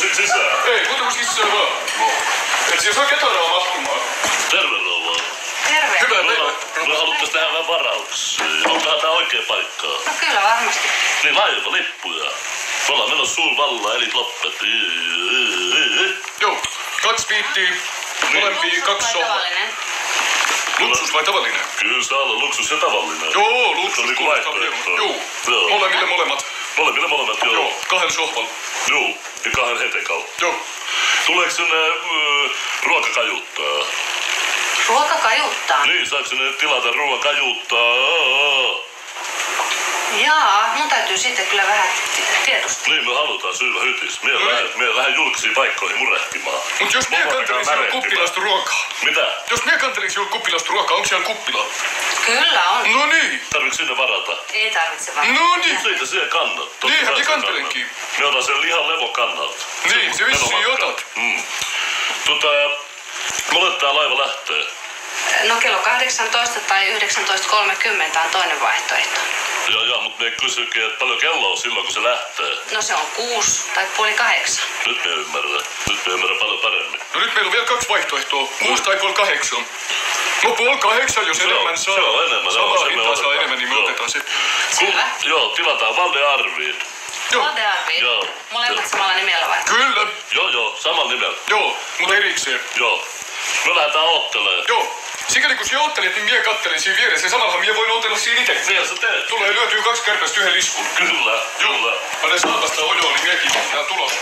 sit sisään. Ei, muuta kuin sisään vaan. Et siis saa ketaraa mahtumaan. Terve rouva. Terve. Hyvä Me, tehdä. me haluttais tehdä vähän varauksia. Onkohan tää oikea paikka? No kyllä varmasti. Niin laiva, lippuja. Me ollaan menossa suun valla, eli loppet. Joo, kaksi viittiä. Molempia kaksi vai sohvaa. tavallinen? Luksus vai tavallinen? Kyllä saa olla luksus ja tavallinen. Joo, Se on luksus niinku kuulostaa vaihtoehto. hieman. Joo, Joo. molemmille molemmat. Molemmille molemmat, joo. Joo, kahdella sohvalla. Joo. Ja kahden hetekalla. Joo. Tuleeko sinne äh, ruokakajuttaa? Ruoka kajuttaa. Niin, saako sinne tilata ruokakajuttaa? Jaa, mun täytyy sitten kyllä vähän tiedustella. Niin me halutaan syyllä hytis. Mie No niin. lähden, mie lähden julkisiin paikkoihin murehtimaan. Mut jos mie kantelin märehtimään. kuppilasta ruokaa. Mitä? Jos mie kantelin sinun kuppilasta ruokaa, onko siellä kuppila? Kyllä on. No niin. Tarviiko sinne varata? Ei tarvitse vaan. No niin. Siitä siihen kannat. Totta Niinhän minä kannat. Me otan sen lihan levokannalta. Niin, se vissiin otat. Mm. Tota, mulle tää laiva lähtee. No kello 18 tai 19.30 on toinen vaihtoehto. Joo, joo, mutta me kysyikin, että paljon kello on silloin, kun se lähtee. No se on kuusi tai puoli kahdeksan. Nyt me ymmärrän. Nyt me ymmärrän paljon paremmin. No nyt meillä on vielä kaksi vaihtoehtoa. Kuusi tai puoli kahdeksan. No puoli kahdeksan, jos Se on- enemmän saa. se on enemmän, Samaa hintaa saa enemmän, niin me Joo. otetaan se. Selvä. Joo, tilataan Valde Arviin. Joo, Valde Arviin. Joo. Molemmat samalla nimellä vai? kyllä. Joo, joo, samalla nimellä. Joo, mutta erikseen. Joo. Me lähdetään ottelemaan. Joo. Sikäli kun sinä ottelet, niin mie kattelin siinä vieressä. Ja samallahan mie voin otella siinä itse. Mitä sä teet? Tulee lyötyä kaksi kärpästä yhden liskun. Kyllä, kyllä. Anne saapasta ojoon, niin miekin. Tää tulos.